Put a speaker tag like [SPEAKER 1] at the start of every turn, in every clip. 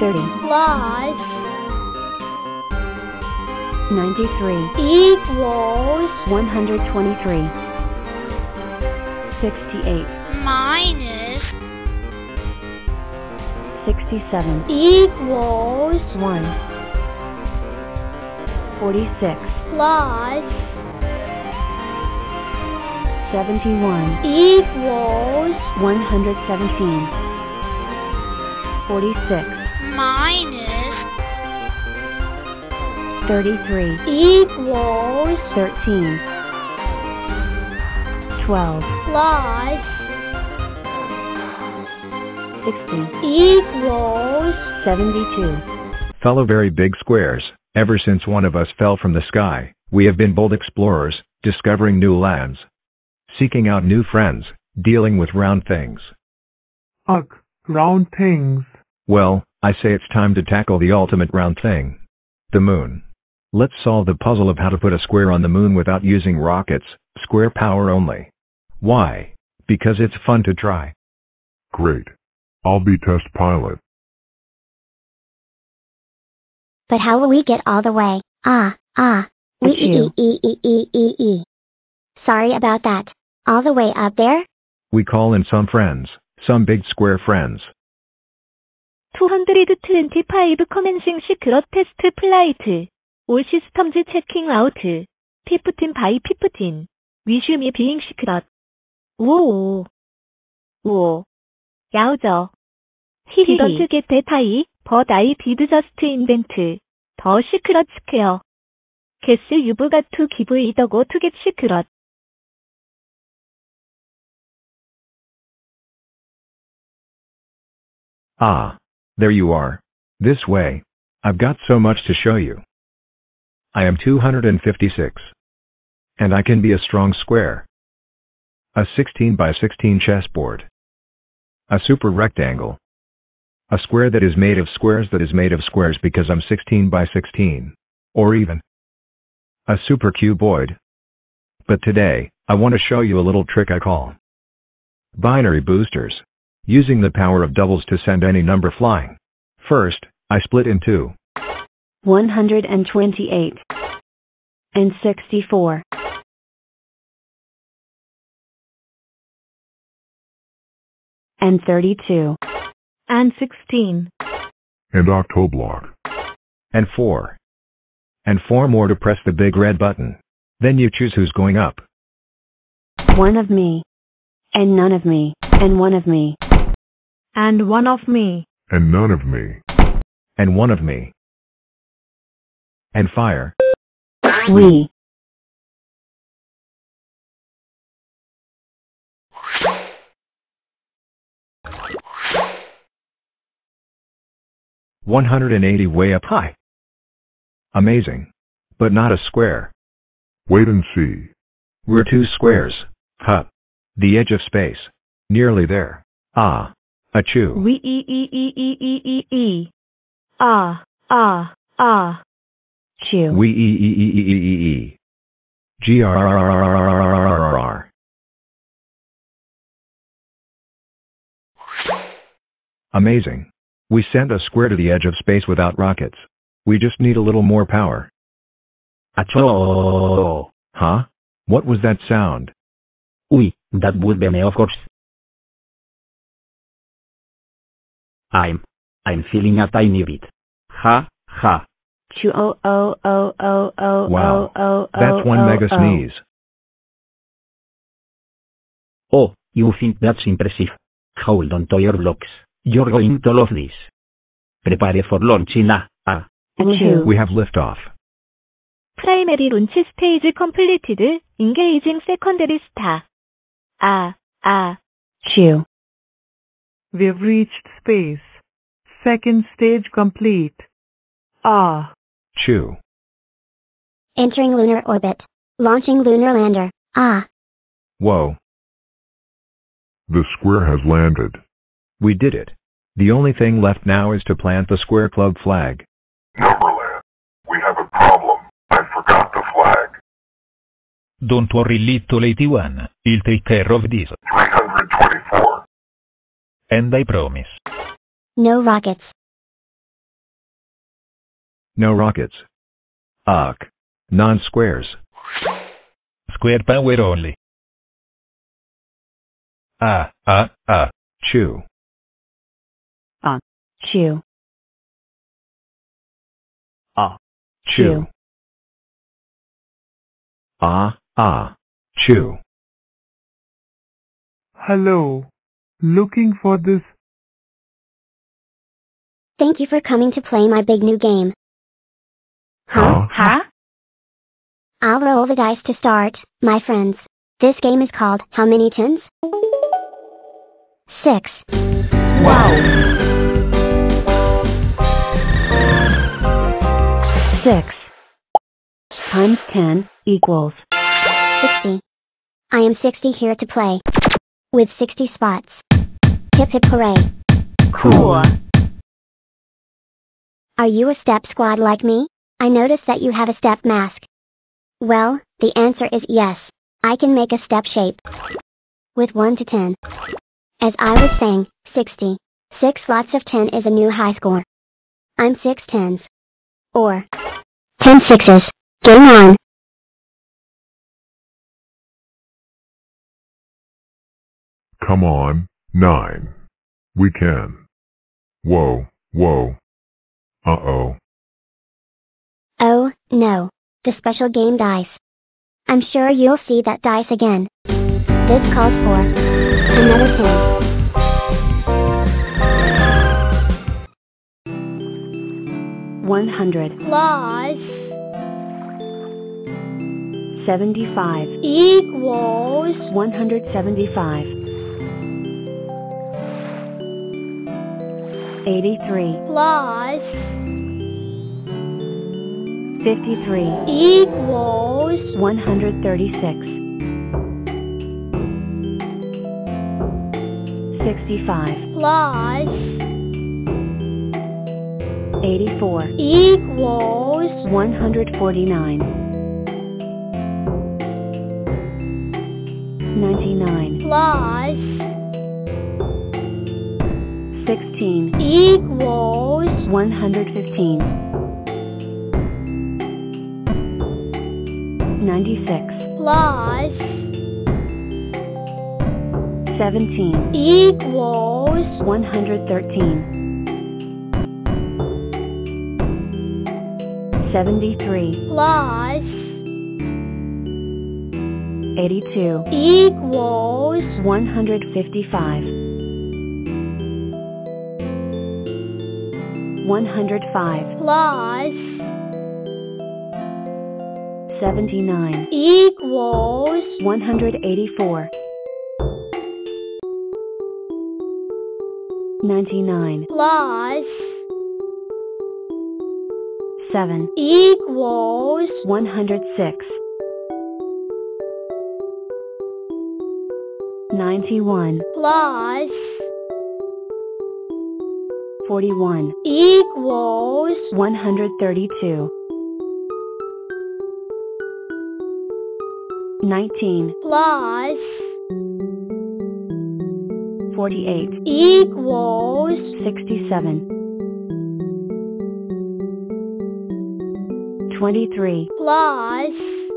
[SPEAKER 1] 30,
[SPEAKER 2] plus
[SPEAKER 1] 93,
[SPEAKER 2] equals
[SPEAKER 1] 123, 68,
[SPEAKER 2] minus
[SPEAKER 1] 67,
[SPEAKER 2] equals
[SPEAKER 1] 1, 46,
[SPEAKER 2] plus
[SPEAKER 1] 71,
[SPEAKER 2] equals
[SPEAKER 1] 117, 46,
[SPEAKER 2] minus
[SPEAKER 1] 33,
[SPEAKER 2] equals
[SPEAKER 1] 13, 12,
[SPEAKER 2] plus
[SPEAKER 1] 60,
[SPEAKER 2] equals
[SPEAKER 1] 72,
[SPEAKER 3] Fellow very big squares, ever since one of us fell from the sky, we have been bold explorers, discovering new lands. Seeking out new friends, dealing with round things.
[SPEAKER 4] Ugh, round things.
[SPEAKER 3] Well, I say it's time to tackle the ultimate round thing. The moon. Let's solve the puzzle of how to put a square on the moon without using rockets, square power only. Why? Because it's fun to try.
[SPEAKER 5] Great. I'll be test pilot.
[SPEAKER 6] But how will we get all the way? Ah, ah. We e
[SPEAKER 1] Achoo.
[SPEAKER 6] e e e e e e. Sorry about that. All the way up there?
[SPEAKER 3] We call in some friends, some big square friends.
[SPEAKER 7] 225 Commencing Secret Test Flight All Systems Checking Out 15 by 15 Resume Being Secret 오오 오 야우죠 히히 Don't get that high But I did just invent 더 시크럿 스퀘어 게스 유브가 투
[SPEAKER 3] 기브 이더고 투겟 시크럿 아 There you are. This way. I've got so much to show you. I am 256. And I can be a strong square. A 16 by 16 chessboard. A super rectangle. A square that is made of squares that is made of squares because I'm 16 by 16. Or even. A super cuboid. But today, I want to show you a little trick I call binary boosters. Using the power of doubles to send any number flying. First, I split in two.
[SPEAKER 1] 128, and 64. And 32.
[SPEAKER 7] And 16.
[SPEAKER 5] And Octoblock.
[SPEAKER 3] and 4. And 4 more to press the big red button. Then you choose who's going up.
[SPEAKER 1] One of me. And none of me. And one of me.
[SPEAKER 7] And one of me.
[SPEAKER 5] And none of me.
[SPEAKER 3] And one of me. And fire.
[SPEAKER 1] We.
[SPEAKER 3] One hundred and eighty way up high. Amazing. But not a square.
[SPEAKER 5] Wait and see.
[SPEAKER 3] We're two squares. Huh. The edge of space. Nearly there. Ah. A chew.
[SPEAKER 7] We e e e e e e e. Ah ah ah.
[SPEAKER 1] Chew.
[SPEAKER 3] We e e e e e e e. G r r r r r r r. Amazing. We sent a square to the edge of space without rockets. We just need a little more power. Achoo! Huh? What was that sound?
[SPEAKER 8] Oui, that would be me of course. I'm, I'm feeling a tiny bit. Ha, ha.
[SPEAKER 1] Oh, oh, oh, oh, oh,
[SPEAKER 3] Wow.
[SPEAKER 1] oh, oh,
[SPEAKER 3] That's one mega
[SPEAKER 1] oh.
[SPEAKER 3] sneeze.
[SPEAKER 8] Oh, you think that's impressive? Hold on to your blocks. You're going to love this. Prepare for launching a, a.
[SPEAKER 3] We have liftoff.
[SPEAKER 7] Primary launch stage completed. Engaging secondary star. Ah, ah.
[SPEAKER 1] Chew.
[SPEAKER 4] We've reached space. Second stage complete. Ah.
[SPEAKER 3] Chew.
[SPEAKER 6] Entering lunar orbit. Launching lunar lander. Ah.
[SPEAKER 3] Whoa.
[SPEAKER 5] The square has landed.
[SPEAKER 3] We did it. The only thing left now is to plant the Square Club flag.
[SPEAKER 5] Neverland. We have a problem. I forgot the flag.
[SPEAKER 9] Don't worry little 81, I'll take care of this,
[SPEAKER 5] 324.
[SPEAKER 9] And I promise.
[SPEAKER 6] No rockets.
[SPEAKER 3] No rockets. Ugh. Non-squares.
[SPEAKER 9] Square power only. Ah, ah, ah.
[SPEAKER 3] Chew.
[SPEAKER 1] Ah, chew, Ah,
[SPEAKER 3] Chew. Ah, ah. Chew.
[SPEAKER 4] Hello. Looking for this
[SPEAKER 6] Thank you for coming to play my big new game. Huh?
[SPEAKER 3] Huh?
[SPEAKER 6] I'll roll the dice to start, my friends. This game is called How Many Tens? Six. Wow.
[SPEAKER 1] six times ten equals
[SPEAKER 6] Sixty. I am sixty here to play. With sixty spots. Hip hip hooray.
[SPEAKER 1] cool.
[SPEAKER 6] Are you a step squad like me? I notice that you have a step mask. Well, the answer is yes. I can make a step shape. With 1 to 10. As I was saying, 60. 6 lots of 10 is a new high score. I'm 6 tens. Or 10 sixes. Game on.
[SPEAKER 5] Come on, nine. We can. Whoa, whoa. Uh-oh.
[SPEAKER 6] Oh, no. The special game dice. I'm sure you'll see that dice again. This calls for another 10.
[SPEAKER 1] One hundred
[SPEAKER 2] plus
[SPEAKER 1] seventy-five.
[SPEAKER 2] equals
[SPEAKER 1] One hundred seventy-five. Eighty-three.
[SPEAKER 2] plus
[SPEAKER 1] Fifty-three.
[SPEAKER 2] equals
[SPEAKER 1] One hundred thirty-six. Sixty-five.
[SPEAKER 2] plus
[SPEAKER 1] Eighty-four.
[SPEAKER 2] equals
[SPEAKER 1] One hundred forty-nine. Ninety-nine.
[SPEAKER 2] plus
[SPEAKER 1] Sixteen.
[SPEAKER 2] equals
[SPEAKER 1] One hundred fifteen. Ninety-six.
[SPEAKER 2] plus
[SPEAKER 1] Seventeen.
[SPEAKER 2] equals
[SPEAKER 1] One hundred thirteen. Seventy-three.
[SPEAKER 2] plus
[SPEAKER 1] Eighty-two.
[SPEAKER 2] equals
[SPEAKER 1] One hundred fifty-five. One hundred five.
[SPEAKER 2] plus
[SPEAKER 1] Seventy-nine.
[SPEAKER 2] equals
[SPEAKER 1] One hundred eighty-four. Ninety-nine.
[SPEAKER 2] plus
[SPEAKER 1] Seven.
[SPEAKER 2] equals
[SPEAKER 1] One hundred six. Ninety-one.
[SPEAKER 2] plus
[SPEAKER 1] Forty-one.
[SPEAKER 2] equals
[SPEAKER 1] One hundred thirty-two. Nineteen.
[SPEAKER 2] plus
[SPEAKER 1] Forty-eight.
[SPEAKER 2] equals
[SPEAKER 1] Sixty-seven. Twenty-three.
[SPEAKER 2] plus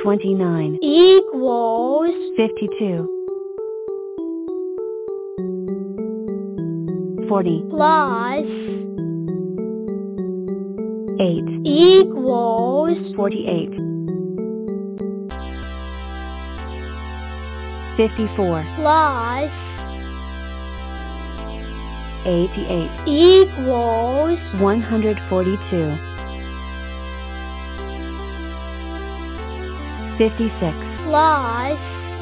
[SPEAKER 1] Twenty-nine.
[SPEAKER 2] equals
[SPEAKER 1] Fifty-two. Forty.
[SPEAKER 2] plus
[SPEAKER 1] Eight.
[SPEAKER 2] equals
[SPEAKER 1] Forty-eight. Fifty-four.
[SPEAKER 2] plus
[SPEAKER 1] Eighty-eight.
[SPEAKER 2] equals
[SPEAKER 1] One hundred forty-two. Fifty-six.
[SPEAKER 2] plus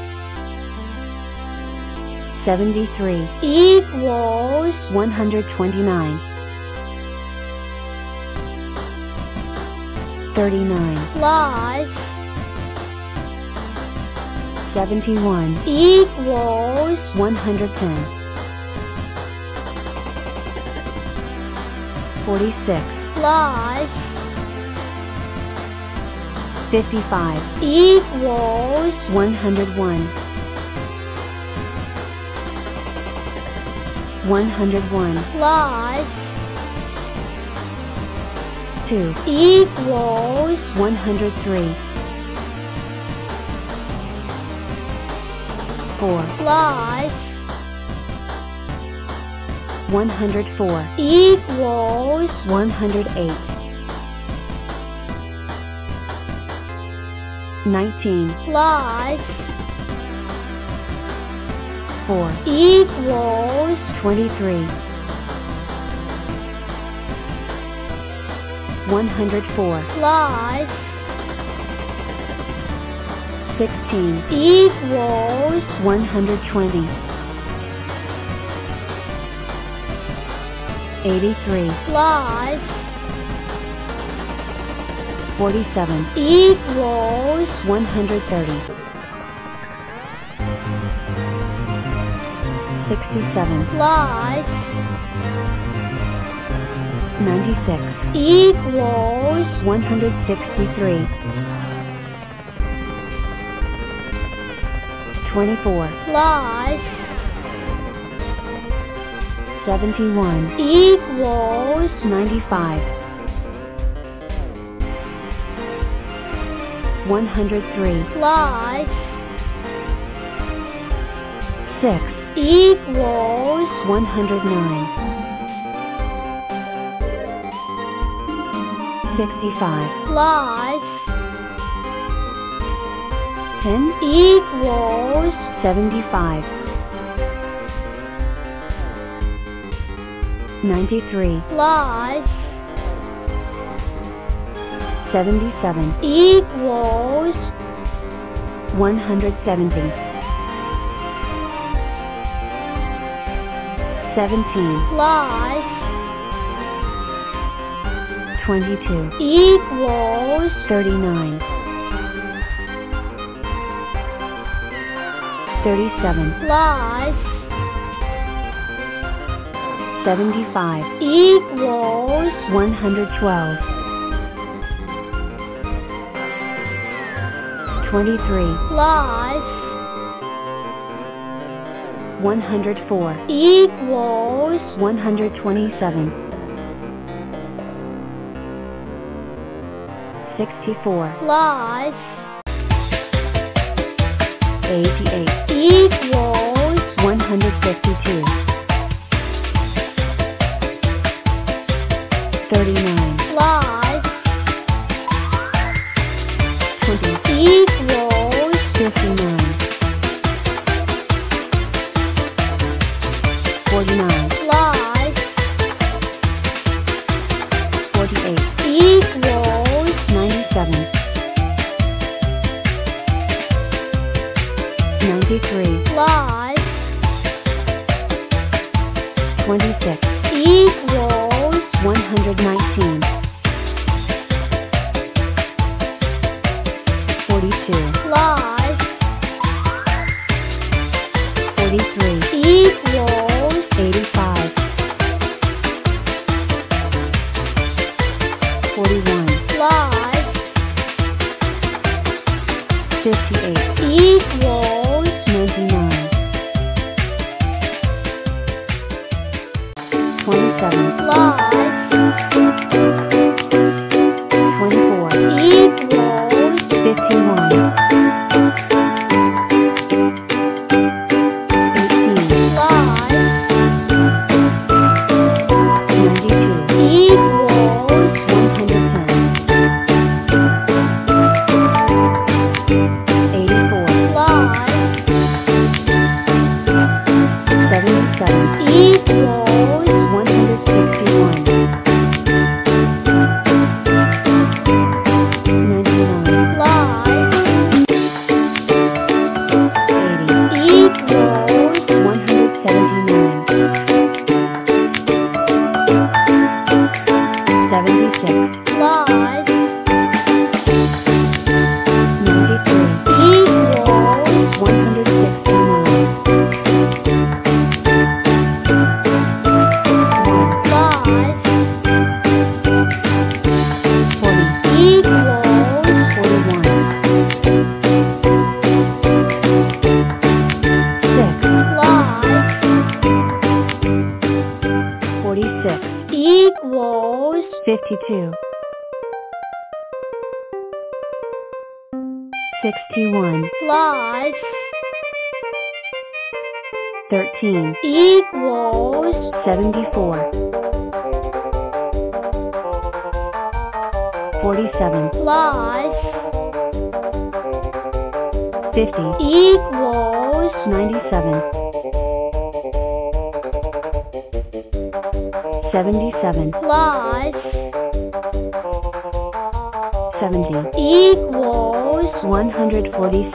[SPEAKER 1] Seventy-three.
[SPEAKER 2] equals
[SPEAKER 1] One hundred twenty-nine. Thirty-nine.
[SPEAKER 2] plus
[SPEAKER 1] Seventy-one.
[SPEAKER 2] equals
[SPEAKER 1] One hundred ten. Forty-six.
[SPEAKER 2] plus
[SPEAKER 1] Fifty-five.
[SPEAKER 2] equals
[SPEAKER 1] One hundred one. One hundred one.
[SPEAKER 2] plus
[SPEAKER 1] 2
[SPEAKER 2] equals
[SPEAKER 1] 103 4
[SPEAKER 2] plus
[SPEAKER 1] 104
[SPEAKER 2] equals
[SPEAKER 1] 108 19
[SPEAKER 2] plus
[SPEAKER 1] 4
[SPEAKER 2] equals
[SPEAKER 1] 23 104
[SPEAKER 2] plus
[SPEAKER 1] 16
[SPEAKER 2] equals
[SPEAKER 1] 120 83
[SPEAKER 2] plus
[SPEAKER 1] 47
[SPEAKER 2] equals
[SPEAKER 1] 130 67
[SPEAKER 2] plus
[SPEAKER 1] 96
[SPEAKER 2] equals
[SPEAKER 1] 163 24
[SPEAKER 2] plus
[SPEAKER 1] 71
[SPEAKER 2] equals
[SPEAKER 1] 95 103
[SPEAKER 2] plus
[SPEAKER 1] 6
[SPEAKER 2] equals
[SPEAKER 1] 109 65
[SPEAKER 2] plus
[SPEAKER 1] 10
[SPEAKER 2] equals
[SPEAKER 1] 75 93
[SPEAKER 2] plus
[SPEAKER 1] 77
[SPEAKER 2] equals
[SPEAKER 1] 170 17
[SPEAKER 2] plus
[SPEAKER 1] 22
[SPEAKER 2] equals
[SPEAKER 1] 39 37
[SPEAKER 2] plus
[SPEAKER 1] 75
[SPEAKER 2] equals
[SPEAKER 1] 112 23
[SPEAKER 2] plus
[SPEAKER 1] 104
[SPEAKER 2] equals
[SPEAKER 1] 127 64
[SPEAKER 2] plus
[SPEAKER 1] 88
[SPEAKER 2] equals
[SPEAKER 1] 152 39
[SPEAKER 2] plus
[SPEAKER 1] 20
[SPEAKER 2] equals
[SPEAKER 1] 59 26
[SPEAKER 2] equals
[SPEAKER 1] 119 52 61
[SPEAKER 2] plus
[SPEAKER 1] 13
[SPEAKER 2] equals
[SPEAKER 1] 74 47
[SPEAKER 2] plus
[SPEAKER 1] 50
[SPEAKER 2] equals
[SPEAKER 1] 97 77,
[SPEAKER 2] plus
[SPEAKER 1] 70,
[SPEAKER 2] equals
[SPEAKER 1] 147.